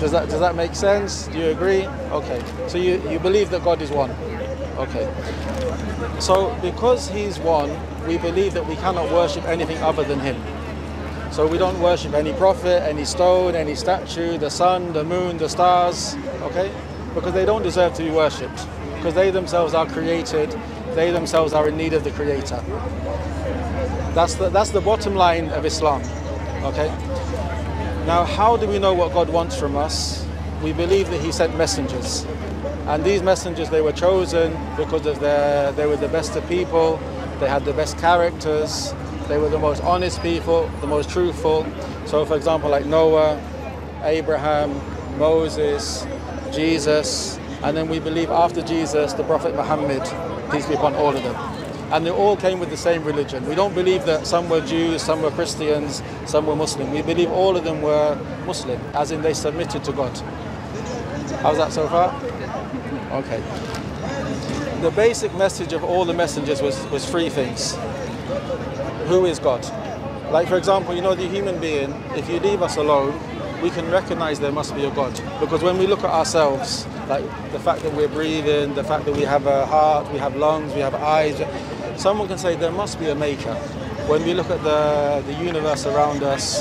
Does that does that make sense? Do you agree? Okay. So you, you believe that God is one. Okay. So because he's one, we believe that we cannot worship anything other than him. So we don't worship any prophet, any stone, any statue, the sun, the moon, the stars, okay? Because they don't deserve to be worshipped. Because they themselves are created, they themselves are in need of the creator. That's the that's the bottom line of Islam. Okay? Now how do we know what God wants from us? We believe that he sent messengers. And these messengers they were chosen because of their they were the best of people, they had the best characters, they were the most honest people, the most truthful. So, for example, like Noah, Abraham, Moses, Jesus, and then we believe after Jesus, the Prophet Muhammad, peace be upon all of them. And they all came with the same religion. We don't believe that some were Jews, some were Christians, some were Muslim. We believe all of them were Muslim, as in they submitted to God. How's that so far? Okay. The basic message of all the messengers was, was three things who is God. Like, for example, you know, the human being, if you leave us alone, we can recognize there must be a God. Because when we look at ourselves, like the fact that we're breathing, the fact that we have a heart, we have lungs, we have eyes, someone can say there must be a maker. When we look at the, the universe around us,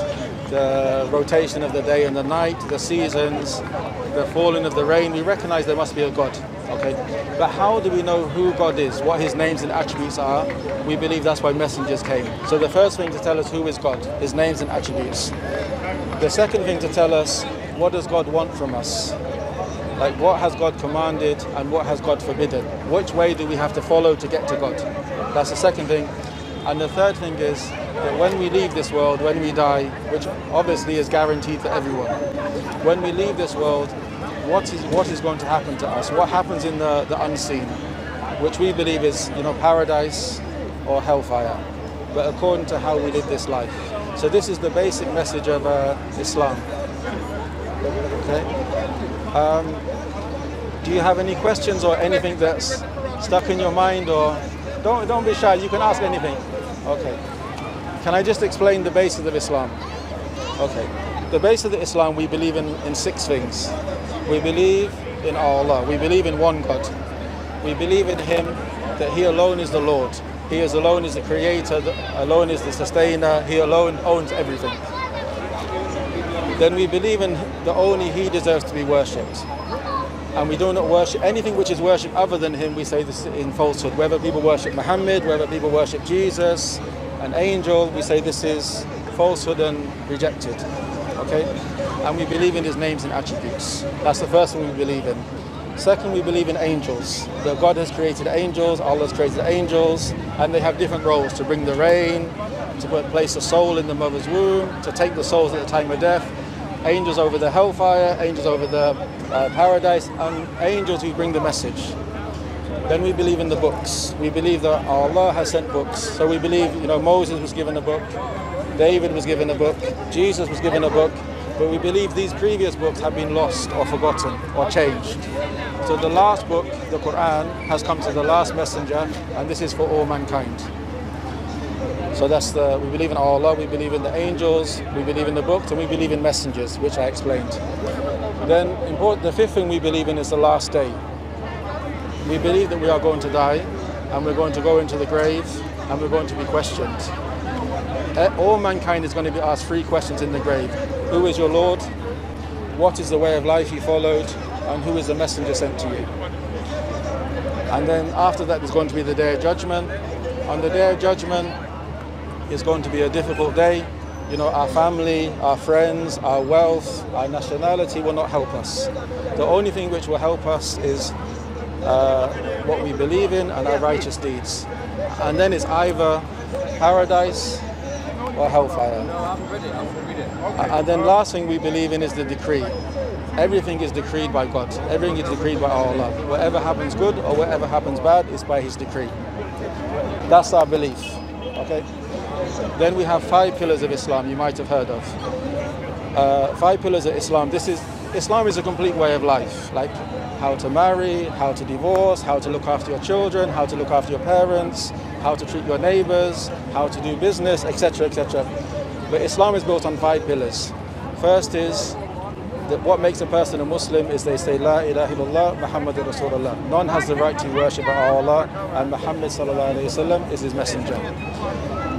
the rotation of the day and the night, the seasons, the falling of the rain, we recognize there must be a God. Okay, but how do we know who God is, what His names and attributes are? We believe that's why messengers came. So the first thing to tell us who is God, His names and attributes. The second thing to tell us what does God want from us, like what has God commanded and what has God forbidden. Which way do we have to follow to get to God? That's the second thing. And the third thing is that when we leave this world, when we die, which obviously is guaranteed for everyone, when we leave this world, what is what is going to happen to us? What happens in the, the unseen, which we believe is you know paradise or hellfire, but according to how we live this life. So this is the basic message of uh, Islam. Okay. Um, do you have any questions or anything that's stuck in your mind, or don't don't be shy. You can ask anything. Okay. Can I just explain the basis of Islam? Okay. The basis of the Islam, we believe in, in six things. We believe in Allah. We believe in one God. We believe in Him, that He alone is the Lord. He is alone is the creator, alone is the sustainer, He alone owns everything. Then we believe in the only He deserves to be worshipped. And we do not worship anything which is worshipped other than Him, we say this in falsehood. Whether people worship Muhammad, whether people worship Jesus, an angel, we say this is falsehood and rejected. Okay? And we believe in His names and attributes. That's the first thing we believe in. Second, we believe in angels. That God has created angels, Allah has created angels, and they have different roles to bring the rain, to place a soul in the mother's womb, to take the souls at the time of death, angels over the hellfire, angels over the uh, paradise, and angels who bring the message. Then we believe in the books. We believe that Allah has sent books. So we believe, you know, Moses was given a book, David was given a book, Jesus was given a book, but we believe these previous books have been lost or forgotten or changed. So the last book, the Quran, has come to the last messenger, and this is for all mankind. So that's the we believe in Allah, we believe in the angels, we believe in the books, and we believe in messengers, which I explained. Then important, the fifth thing we believe in is the last day. We believe that we are going to die, and we're going to go into the grave, and we're going to be questioned. Eh, All mankind is going to be asked three questions in the grave: Who is your Lord? What is the way of life you followed? And who is the messenger sent to you? And then after that, there's going to be the day of judgment. On the day of judgment, it's going to be a difficult day. You know, our family, our friends, our wealth, our nationality will not help us. The only thing which will help us is uh, what we believe in and our righteous deeds. And then it's either paradise or hellfire. And then last thing we believe in is the decree. Everything is decreed by God. Everything is decreed by Allah. Whatever happens good or whatever happens bad is by His decree. That's our belief. Okay. Then we have five pillars of Islam. You might have heard of. Uh, five pillars of Islam. This is Islam is a complete way of life. Like how to marry, how to divorce, how to look after your children, how to look after your parents, how to treat your neighbors, how to do business, etc., etc. But Islam is built on five pillars. First is that what makes a person a Muslim is they say La ilaha illallah Muhammad Rasulullah. None has the right to worship but Allah and Muhammad sallallahu alayhi wasallam is his messenger.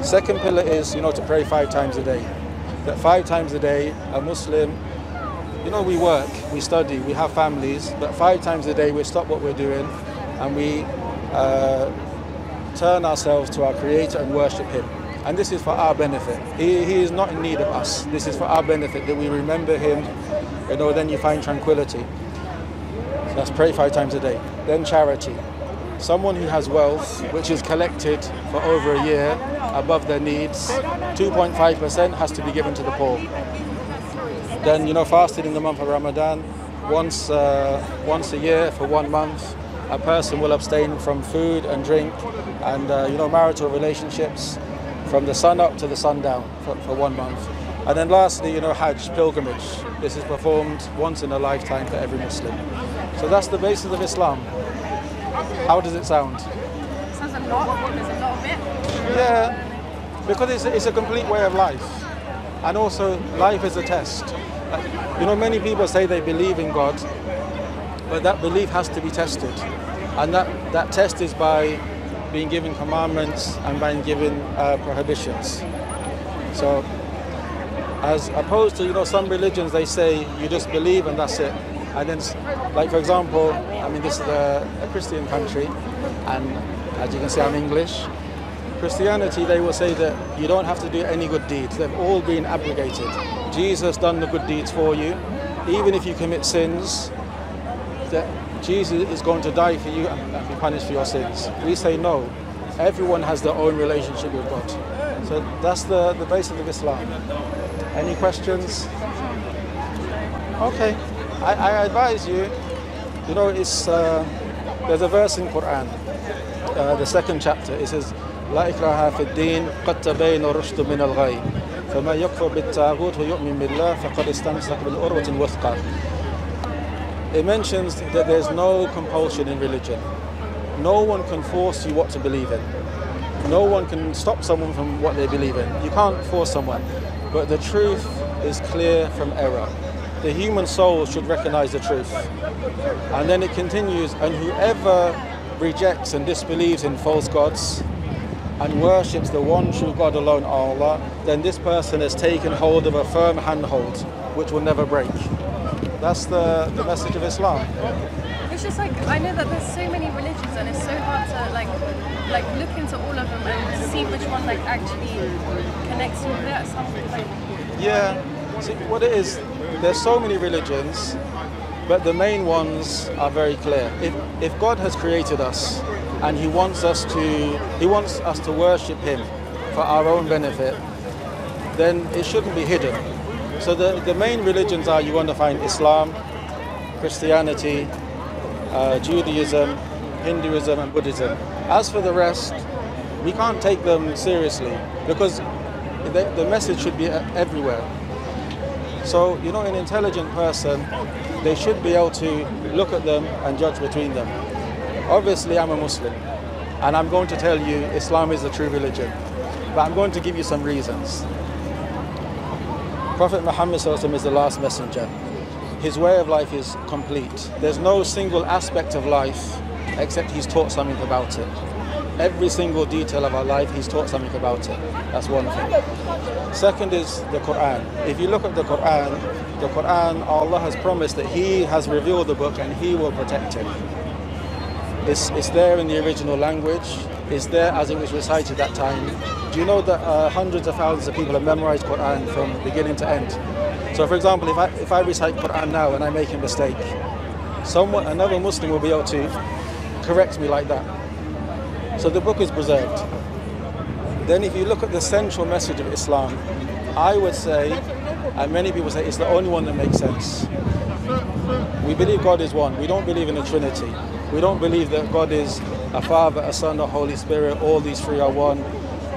Second pillar is you know to pray five times a day. That five times a day a Muslim you know we work, we study, we have families, but five times a day we stop what we're doing and we uh, turn ourselves to our creator and worship him and this is for our benefit. He, he is not in need of us. This is for our benefit that we remember him. You know, then you find tranquility. So that's pray five times a day. Then charity. Someone who has wealth, which is collected for over a year above their needs, 2.5% has to be given to the poor. Then, you know, fasting in the month of Ramadan, once, uh, once a year for one month, a person will abstain from food and drink and, uh, you know, marital relationships from the sun up to the sundown for, for one month. And then lastly, you know, Hajj, pilgrimage. This is performed once in a lifetime for every Muslim. So that's the basis of Islam. How does it sound? Sounds a lot. There's a lot of it. Yeah, because it's, it's a complete way of life. And also, life is a test. You know, many people say they believe in God, but that belief has to be tested. And that, that test is by being given commandments and being given uh, prohibitions. So, as opposed to you know some religions, they say you just believe and that's it. And then, like for example, I mean this is a, a Christian country, and as you can see, I'm English. Christianity, they will say that you don't have to do any good deeds. They've all been abrogated. Jesus done the good deeds for you. Even if you commit sins, that Jesus is going to die for you and be punished for your sins. We say no. Everyone has their own relationship with God. So that's the, the basis of Islam. Any questions? Okay. I, I advise you, you know, it's, uh, there's a verse in Quran, uh, the second chapter. It says, لا إكراه في الدين قد تبين الرشد من الغي فما يكفر بالتاغوت ويؤمن بالله فقد استمسك بالعروة الوثقى it mentions that there's no compulsion in religion. No one can force you what to believe in. No one can stop someone from what they believe in. You can't force someone. But the truth is clear from error. The human soul should recognize the truth. And then it continues, and whoever rejects and disbelieves in false gods and worships the one true God alone, Allah, then this person has taken hold of a firm handhold which will never break. That's the, the message of Islam. It's just like I know that there's so many religions and it's so hard to like like look into all of them and see which one like actually connects you with it. Some like Yeah. See, what it is, there's so many religions, but the main ones are very clear. If, if God has created us and He wants us to, He wants us to worship Him for our own benefit, then it shouldn't be hidden. So the, the main religions are you want to find Islam, Christianity, uh, Judaism, Hinduism, and Buddhism. As for the rest, we can't take them seriously because the, the message should be everywhere. So, you know, an intelligent person, they should be able to look at them and judge between them. Obviously, I'm a Muslim, and I'm going to tell you Islam is the true religion, but I'm going to give you some reasons. Prophet Muhammad is the last messenger. His way of life is complete. There's no single aspect of life except he's taught something about it. Every single detail of our life, he's taught something about it. That's one thing. Second is the Quran. If you look at the Quran, the Quran, Allah has promised that He has revealed the book and He will protect it. It's, it's there in the original language. It's there as it was recited that time. Do you know that uh, hundreds of thousands of people have memorized Quran from beginning to end? So, for example, if I, if I recite Quran now and I make a mistake, someone, another Muslim will be able to correct me like that. So the book is preserved. Then, if you look at the central message of Islam, I would say, and many people say, it's the only one that makes sense. We believe God is one. We don't believe in a Trinity. We don't believe that God is a Father, a Son, a Holy Spirit. All these three are one.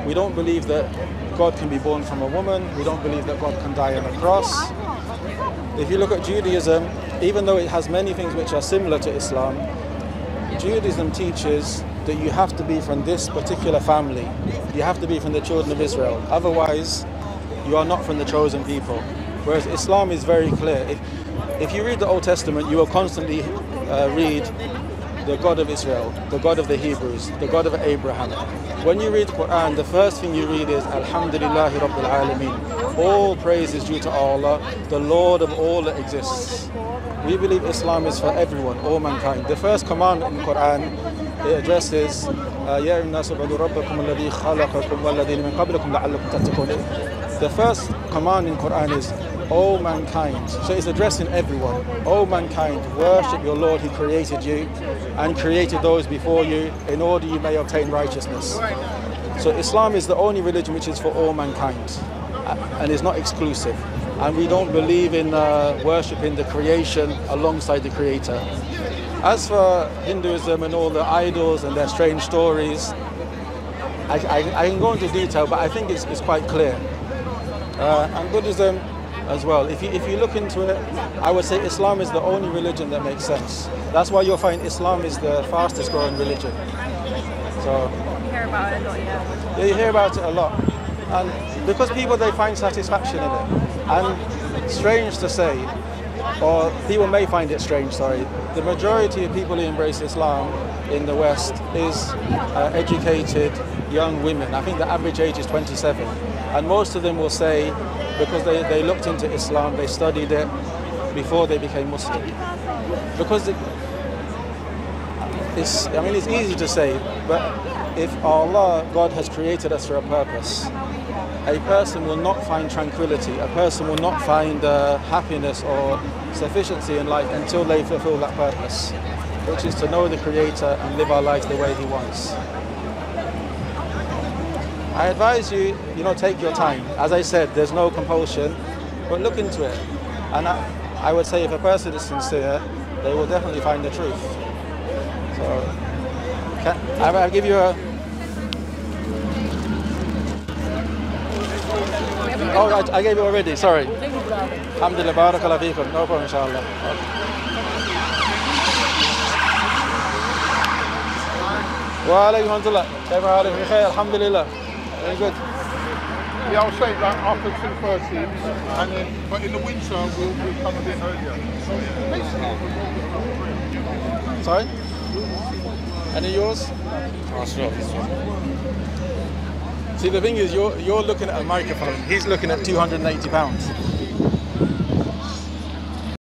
We don't believe that God can be born from a woman. We don't believe that God can die on a cross. If you look at Judaism, even though it has many things which are similar to Islam, Judaism teaches that you have to be from this particular family. You have to be from the children of Israel. Otherwise, you are not from the chosen people. Whereas Islam is very clear. If, if you read the Old Testament, you will constantly uh, read the God of Israel, the God of the Hebrews, the God of Abraham. When you read Quran, the first thing you read is Alhamdulillah Rabbil Alameen. All praise is due to Allah, the Lord of all that exists. We believe Islam is for everyone, all mankind. The first command in Quran it addresses يا الناس اعبدوا ربكم الذي خلقكم والذين من قبلكم لعلكم تتقون. the first command in Quran is O mankind. So it's addressing everyone. O mankind, worship your Lord who created you and created those before you in order you may obtain righteousness. So Islam is the only religion which is for all mankind and is not exclusive. And we don't believe in uh, worshipping the creation alongside the creator. As for Hinduism and all the idols and their strange stories, I, I, I can go into detail, but I think it's, it's quite clear. Uh, and Buddhism as well. If you, if you look into it, I would say Islam is the only religion that makes sense. That's why you'll find Islam is the fastest growing religion. So you hear about it a lot, yeah. Yeah, you hear about it a lot. And because people they find satisfaction in it. And strange to say, or people may find it strange, sorry, the majority of people who embrace Islam in the West is uh, educated young women. I think the average age is 27. And most of them will say, because they, they looked into Islam, they studied it before they became Muslim. Because it, it's, I mean, it's easy to say, but if Allah, God has created us for a purpose, a person will not find tranquility, a person will not find uh, happiness or sufficiency in life until they fulfill that purpose, which is to know the Creator and live our lives the way He wants. I advise you, you know, take your time. As I said, there's no compulsion, but look into it. And I, I would say if a person is sincere, they will definitely find the truth. So, can, I, I'll give you a. Oh, I, I gave you already, sorry. Alhamdulillah, barakallah feekum. No problem, inshallah. وعليكم ورحمة الله كيف حالك بخير الحمد لله very good. Yeah, I'll say like after 2.30 and then, but in the winter we'll, we'll come a bit earlier. sorry? Any yours? Oh, sure, sure. see the thing is you're you're looking at a microphone he's looking at 280 pounds